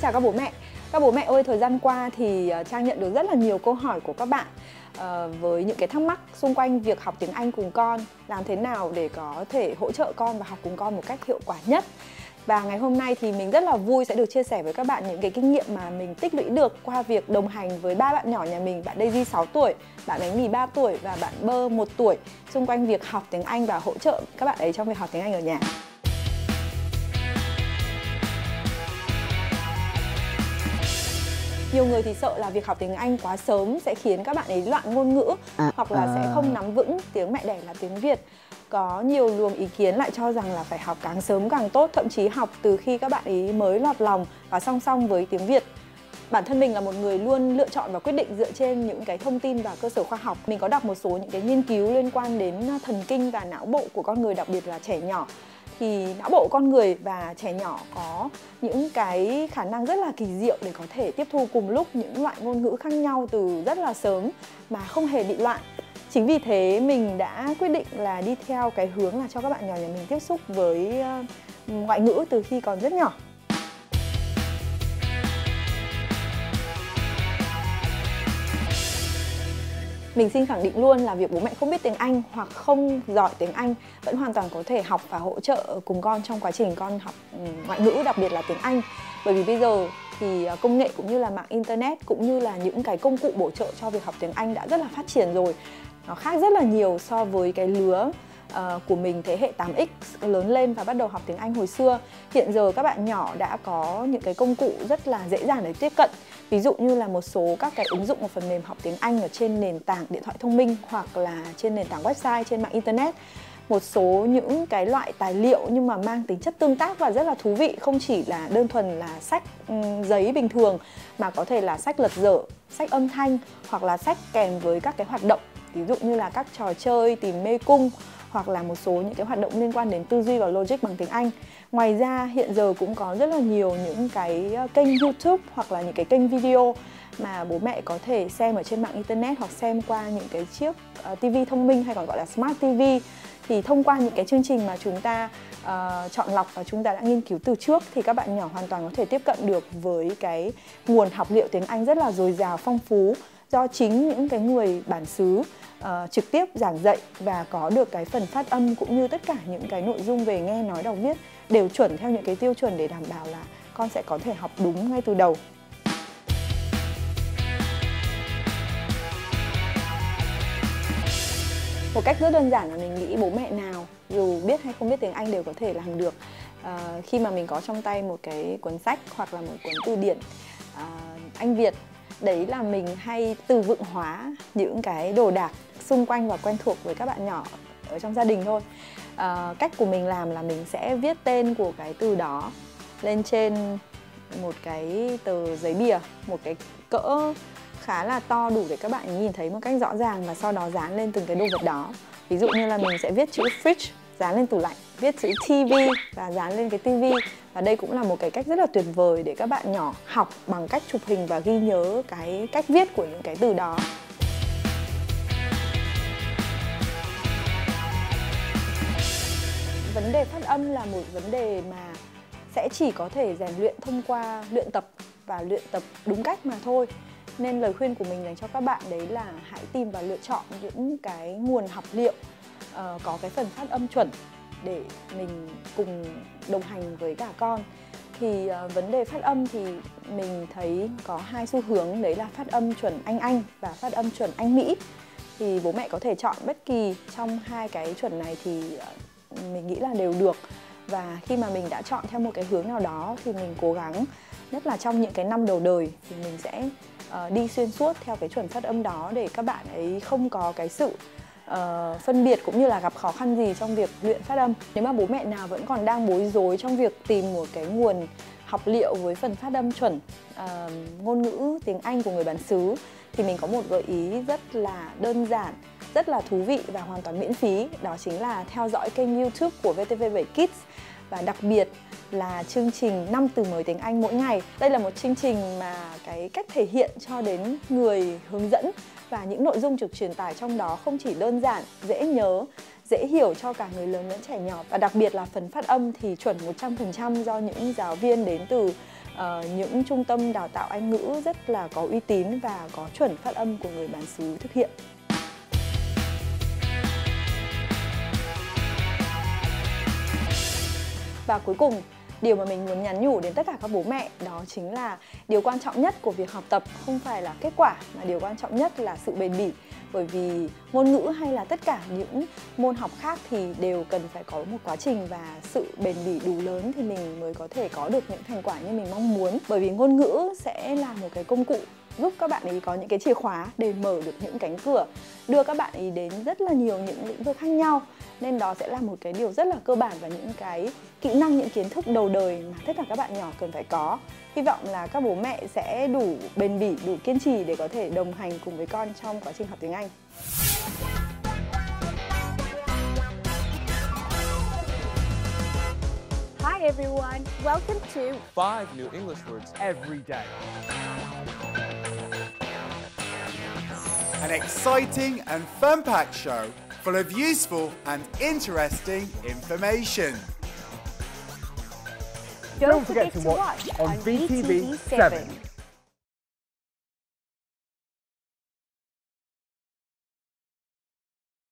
Xin chào các bố mẹ. Các bố mẹ ơi, thời gian qua thì ờ, Trang nhận được rất là nhiều câu hỏi của các bạn uh, với những cái thắc mắc xung quanh việc học tiếng Anh cùng con, làm thế nào để có thể hỗ trợ con và học cùng con một cách hiệu quả nhất. Và ngày hôm nay thì mình rất là vui sẽ được chia sẻ với các bạn những cái kinh nghiệm mà mình tích lũy được qua việc đồng hành với ba bạn nhỏ nhà mình, bạn Daisy 6 tuổi, bạn bánh mì 3 tuổi và bạn Bơ 1 tuổi xung quanh việc học tiếng Anh và hỗ trợ các bạn ấy trong việc học tiếng Anh ở nhà. Nhiều người thì sợ là việc học tiếng Anh quá sớm sẽ khiến các bạn ấy loạn ngôn ngữ à, hoặc là à. sẽ không nắm vững tiếng mẹ đẻ là tiếng Việt. Có nhiều luồng ý kiến lại cho rằng là phải học càng sớm càng tốt thậm chí học từ khi các bạn ấy mới lọt lòng và song song với tiếng Việt. Bản thân mình là một người luôn lựa chọn và quyết định dựa trên những cái thông tin và cơ sở khoa học. Mình có đọc một số những cái nghiên cứu liên quan đến thần kinh và não bộ của con người đặc biệt là trẻ nhỏ thì não bộ con người và trẻ nhỏ có những cái khả năng rất là kỳ diệu để có thể tiếp thu cùng lúc những loại ngôn ngữ khác nhau từ rất là sớm mà không hề bị loạn. Chính vì thế, mình đã quyết định là đi theo cái hướng là cho các bạn nhỏ nhà mình tiếp xúc với ờ, ngoại ngữ từ khi còn rất nhỏ. Mình xin khẳng định luôn là việc bố mẹ không biết tiếng Anh hoặc không giỏi tiếng Anh vẫn hoàn toàn có thể học và hỗ trợ cùng con trong quá trình con học ừ, ngoại ngữ, đặc biệt là tiếng Anh. Bởi vì bây giờ thì à, công nghệ cũng như là mạng internet cũng như là những cái công cụ bổ trợ cho việc học tiếng Anh đã rất là phát triển rồi. Nó khác rất là nhiều so với cái lứa uh, của mình thế hệ 8X lớn lên và bắt đầu học tiếng Anh hồi xưa. Hiện giờ các bạn nhỏ đã có những cái công cụ rất là dễ dàng để tiếp cận. Ví dụ như là một số các cái ứng dụng một phần mềm học tiếng Anh ở trên nền tảng điện thoại thông minh hoặc là trên nền tảng website trên mạng internet một số những cái loại tài liệu nhưng mà mang tính chất tương tác và rất là thú vị không chỉ là đơn thuần là sách giấy bình thường mà có thể là sách lật dở sách âm thanh hoặc là sách kèm với các cái hoạt động ví dụ như là các trò chơi tìm mê cung hoặc là một số những cái hoạt động liên quan đến tư duy và logic bằng tiếng Anh. Ngoài ra hiện giờ cũng có rất là nhiều những cái ờ, kênh YouTube hoặc là những cái kênh video mà bố mẹ có thể xem ở trên mạng internet hoặc xem qua những cái chiếc ờ, uh, TV thông minh hay còn gọi là smart TV thì thông qua những cái chương trình mà chúng ta uh, chọn lọc và chúng ta đã nghiên cứu từ trước thì các bạn nhỏ hoàn toàn có thể tiếp cận được với cái nguồn học liệu tiếng Anh rất là dồi dào phong phú do chính những cái người bản xứ uh, trực tiếp giảng dạy và có được cái phần phát âm cũng như tất cả những cái nội dung về nghe nói đọc viết đều chuẩn theo những cái tiêu chuẩn để đảm bảo là con sẽ có thể học đúng ngay từ đầu. Một cách rất đơn giản là mình nghĩ bố mẹ nào dù biết hay không biết tiếng Anh đều có thể làm được. À, khi mà mình có trong tay một cái cuốn sách hoặc là một cuốn từ điển à, Anh Việt đấy là mình hay từ vựng hóa những cái đồ đạc xung quanh và quen thuộc với các bạn nhỏ ở trong gia đình thôi. À, cách của mình làm là mình sẽ viết tên của cái từ đó lên trên một cái tờ giấy bìa một cái cỡ khá là to đủ để các bạn nhìn thấy một cách rõ ràng và sau đó dán lên từng cái đồ vật đó. Ví dụ như là mình sẽ viết chữ fridge dán lên tủ lạnh, viết chữ TV và dán lên cái TV và đây cũng là một cái cách rất là tuyệt vời để các bạn nhỏ học bằng cách chụp hình và ghi nhớ cái cách viết của những cái từ đó. Vấn đề phát âm là một vấn đề mà sẽ chỉ có thể rèn luyện thông qua luyện tập và luyện tập đúng cách mà thôi. Nên lời khuyên của mình dành cho các bạn đấy là hãy tìm và lựa chọn những cái nguồn học liệu uh, có cái phần phát âm chuẩn để mình cùng đồng hành với cả con. Thì uh, vấn đề phát âm thì mình thấy có hai xu hướng đấy là phát âm chuẩn anh anh và phát âm chuẩn anh mỹ. Thì bố mẹ có thể chọn bất kỳ trong hai cái chuẩn này thì uh, mình nghĩ là đều được. Và khi mà mình đã chọn theo một cái hướng nào đó thì mình cố gắng nhất là trong những cái năm đầu đời thì mình sẽ uh, đi xuyên suốt theo cái chuẩn phát âm đó để các bạn ấy không có cái sự uh, phân biệt cũng như là gặp khó khăn gì trong việc luyện phát âm. Nếu mà bố mẹ nào vẫn còn đang bối rối trong việc tìm một cái nguồn học liệu với phần phát âm chuẩn uh, ngôn ngữ tiếng Anh của người bản xứ thì mình có một gợi ý rất là đơn giản rất là thú vị và hoàn toàn miễn phí đó chính là theo dõi kênh YouTube của VTV7 Kids và đặc biệt là chương trình 5 từ mới tiếng Anh mỗi ngày. Đây là một chương trình mà cái cách thể hiện cho đến người hướng dẫn và những nội dung được truyền tải trong đó không chỉ đơn giản, dễ nhớ, dễ hiểu cho cả người lớn lẫn trẻ nhỏ và đặc biệt là phần phát âm thì chuẩn 100% do những giáo viên đến từ uh, những trung tâm đào tạo Anh ngữ rất là có uy tín và có chuẩn phát âm của người bản xứ thực hiện. Và cuối cùng, điều mà mình muốn nhắn nhủ đến tất cả các bố mẹ đó chính là điều quan trọng nhất của việc học tập không phải là kết quả mà điều quan trọng nhất là sự bền bỉ. Bởi vì ngôn ngữ hay là tất cả những môn học khác thì đều cần phải có một quá trình và sự bền bỉ đủ lớn thì mình mới có thể có được những thành quả như mình mong muốn. Bởi vì ngôn ngữ sẽ là một cái công cụ giúp các bạn ấy có những cái chìa khóa để mở được những cánh cửa đưa các bạn ấy đến rất là nhiều những lĩnh vực khác nhau. Nên đó sẽ là một cái điều rất là cơ bản và những cái kỹ năng những kiến thức đầu đời mà tất cả các bạn nhỏ cần phải có. Hy vọng là các bố mẹ sẽ đủ bền bỉ đủ kiên trì để có thể đồng hành cùng với con trong quá trình học tiếng anh. Hi everyone, welcome to 5 new English words every day. An exciting and fun-packed show full of useful and interesting information. Don't, forget, to watch on VTV 7.